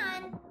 Moving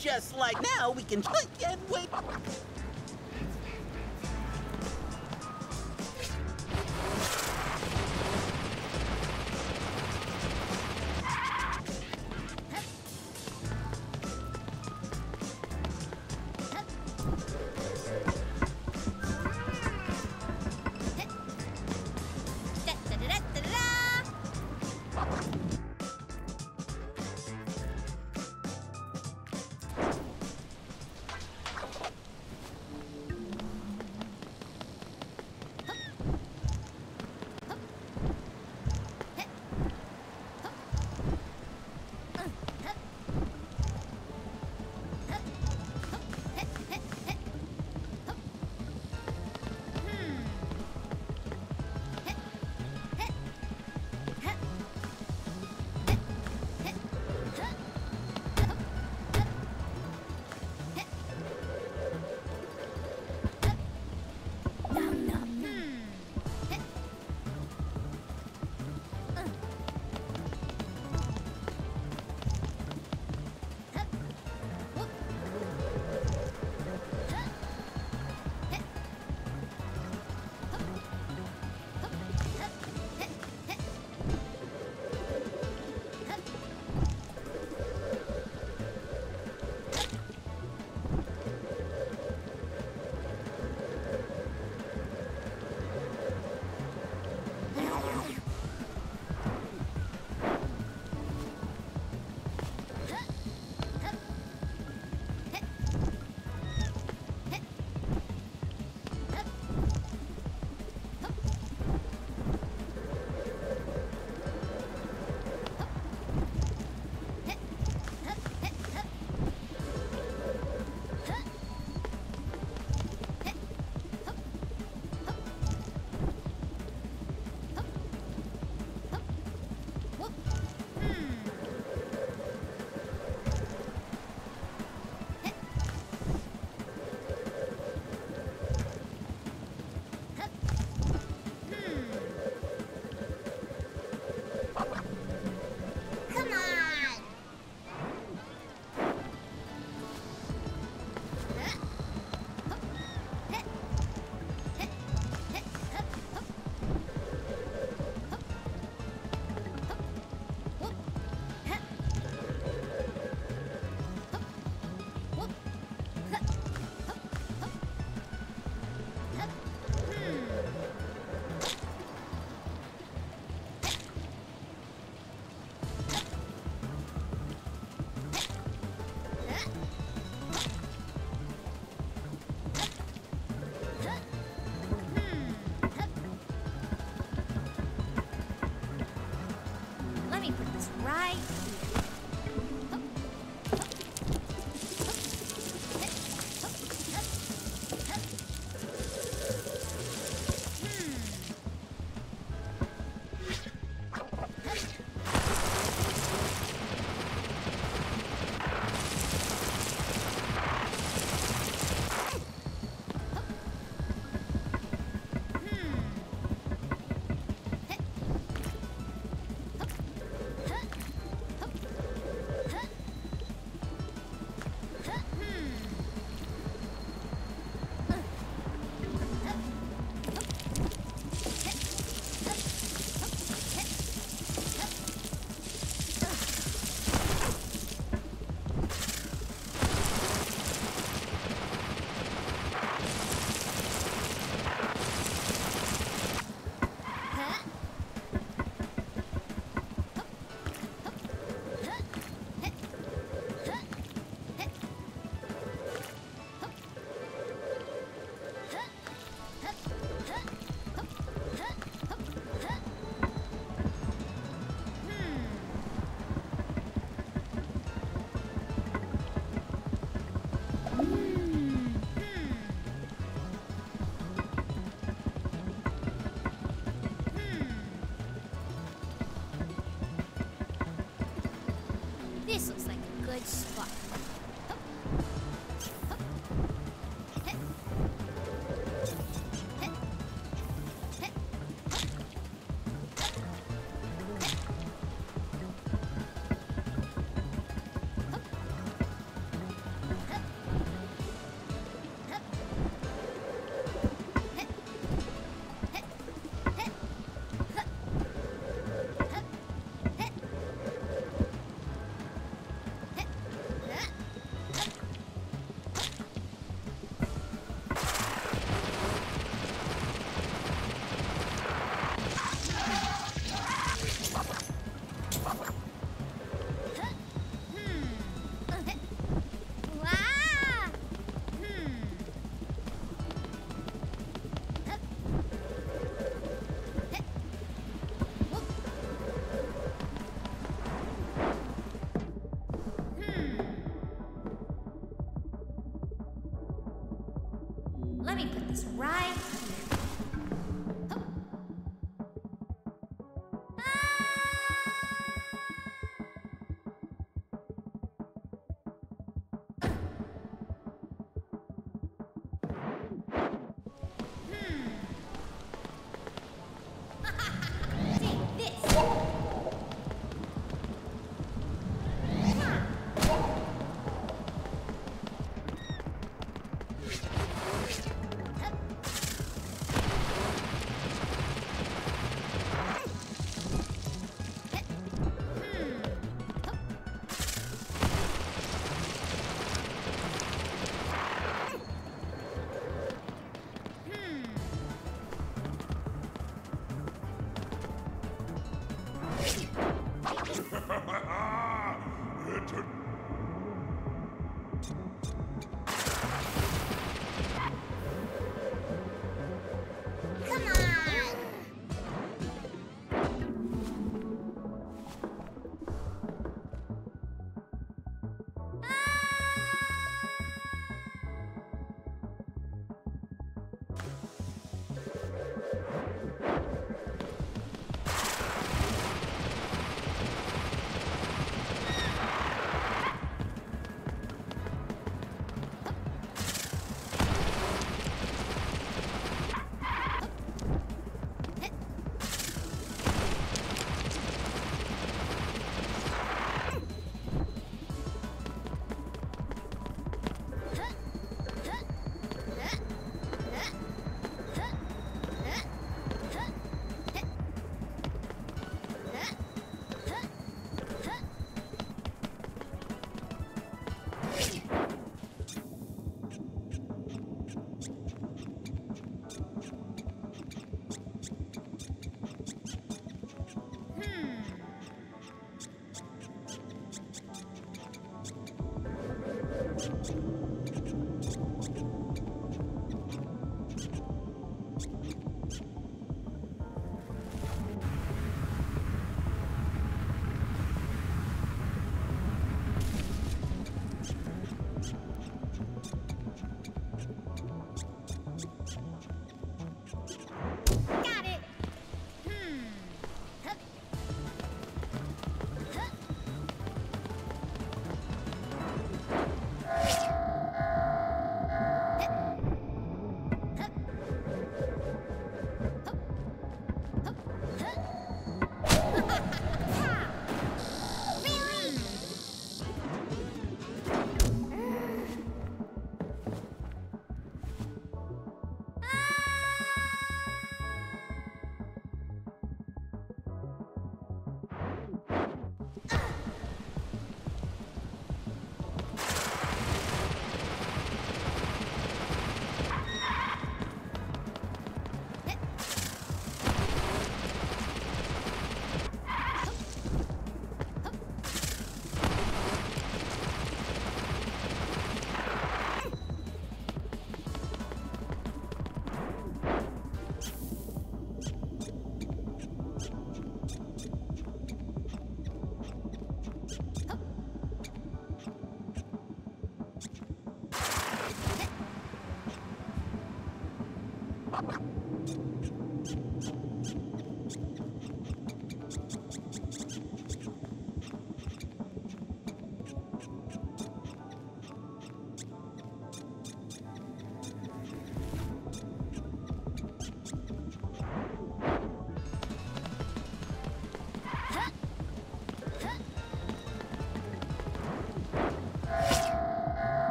just like now, we can click and wait.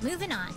Moving on.